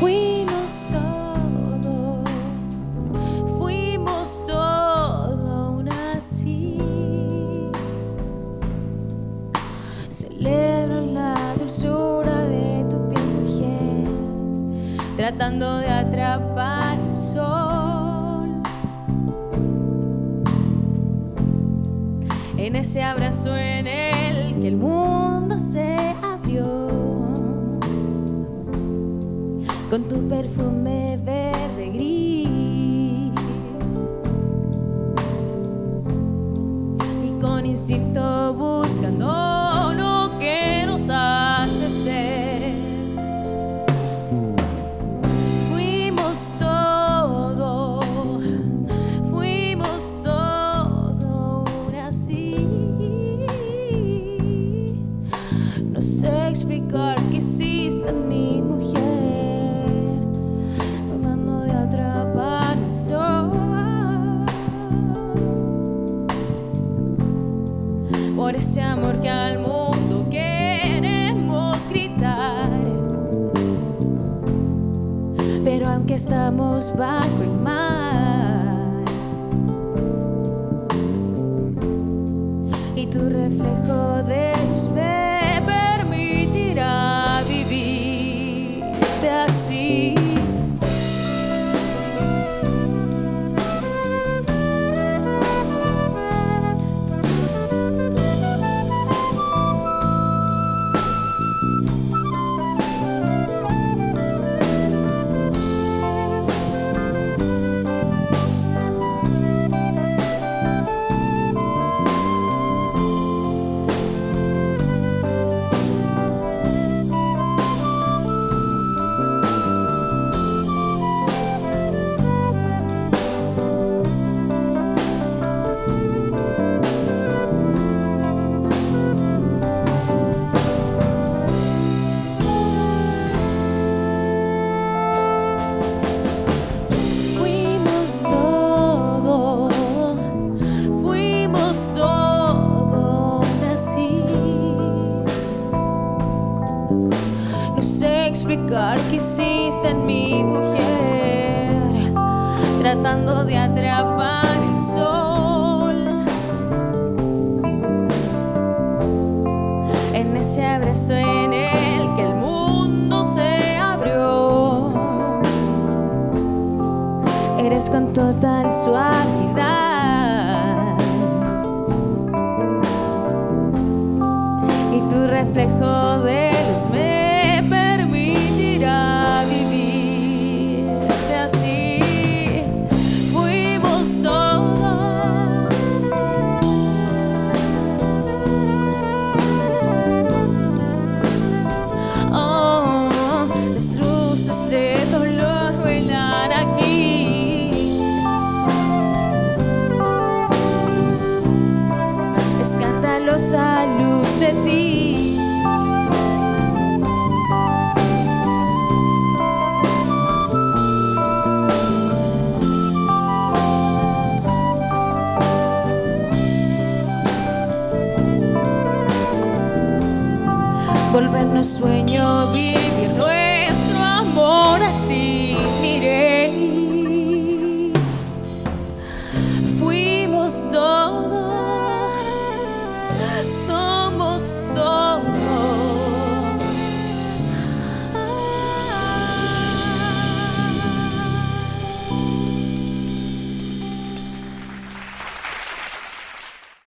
Fuimos todo, fuimos todo aún así. Celebro la dulzura de tu piel, tratando de atrapar el sol. En ese abrazo en el que el mundo se abrió con tu perfume verde gris. Y con instinto buscando Por ese amor que al mundo queremos gritar. Pero aunque estamos bajo el mar y tu reflejo de explicar qué hiciste en mi mujer, tratando de atrapar el sol. En ese abrazo en el que el mundo se abrió. Eres con total suavidad de ti. Volvernos sueño, vivir